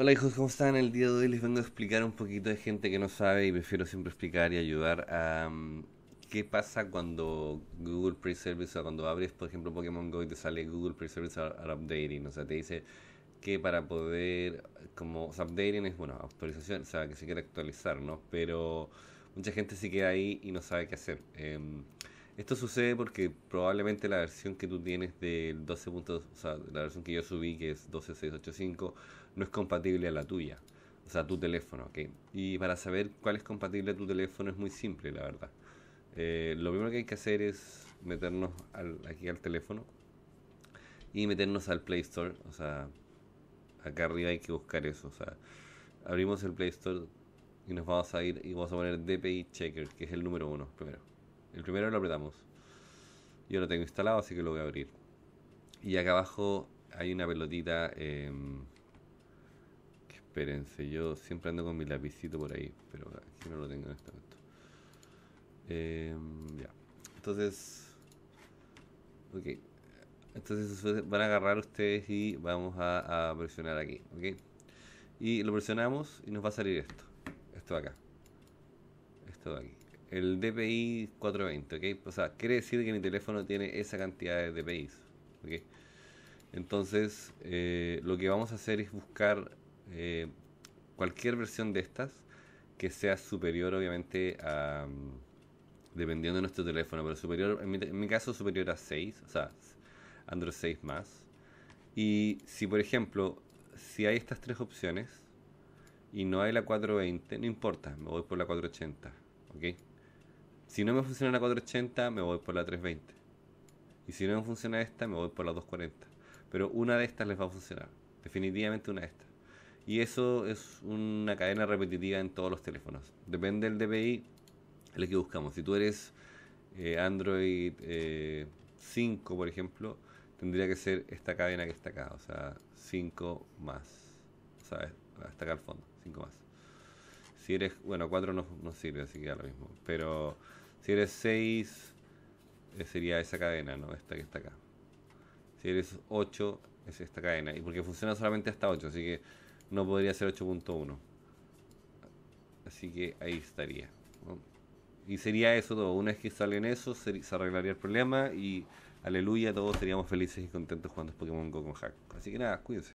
Hola hijos, ¿cómo están? El día de hoy les vengo a explicar un poquito de gente que no sabe y prefiero siempre explicar y ayudar a mm, qué pasa cuando Google Play Service o cuando abres, por ejemplo, Pokémon Go y te sale Google Play Service are, updating, o sea, te dice que para poder, como, o sea, updating es, bueno, actualización, o sea, que se quiere actualizar, ¿no? Pero mucha gente se queda ahí y no sabe qué hacer. Em, esto sucede porque probablemente la versión que tú tienes del 12. o sea, la versión que yo subí, que es 12685, no es compatible a la tuya. O sea, tu teléfono, ¿ok? Y para saber cuál es compatible a tu teléfono es muy simple, la verdad. Eh, lo primero que hay que hacer es meternos aquí al teléfono y meternos al Play Store. O sea, acá arriba hay que buscar eso. O sea, abrimos el Play Store y nos vamos a ir y vamos a poner DPI Checker, que es el número uno primero. El primero lo apretamos. Yo lo tengo instalado, así que lo voy a abrir. Y acá abajo hay una pelotita. Eh, espérense, yo siempre ando con mi lapicito por ahí, pero aquí no lo tengo en este momento. Em, ya. Entonces. Ok. Entonces van a agarrar ustedes y vamos a, a presionar aquí. Ok. Y lo presionamos y nos va a salir esto. Esto de acá. Esto de aquí el DPI 420, ¿ok? O sea, quiere decir que mi teléfono tiene esa cantidad de DPIs, ¿ok? Entonces, eh, lo que vamos a hacer es buscar eh, cualquier versión de estas que sea superior, obviamente, a. dependiendo de nuestro teléfono, pero superior, en mi, en mi caso, superior a 6, o sea, Android 6 más. Y si, por ejemplo, si hay estas tres opciones y no hay la 420, no importa, me voy por la 480, ¿ok? Si no me funciona la 480, me voy por la 320. Y si no me funciona esta, me voy por la 240. Pero una de estas les va a funcionar. Definitivamente una de estas. Y eso es una cadena repetitiva en todos los teléfonos. Depende del DPI, es lo que buscamos. Si tú eres eh, Android 5, eh, por ejemplo, tendría que ser esta cadena que está acá. O sea, 5 más. O sea, hasta acá al fondo. 5 más. Si eres, bueno, 4 no, no sirve, así que da lo mismo. Pero si eres 6, eh, sería esa cadena, ¿no? Esta que está acá. Si eres 8, es esta cadena. Y porque funciona solamente hasta 8, así que no podría ser 8.1. Así que ahí estaría. Y sería eso todo. Una vez que salen eso, se, arreglaría el problema y aleluya, todos seríamos felices y contentos jugando Pokémon Go con Hack. Así que nada, cuídense.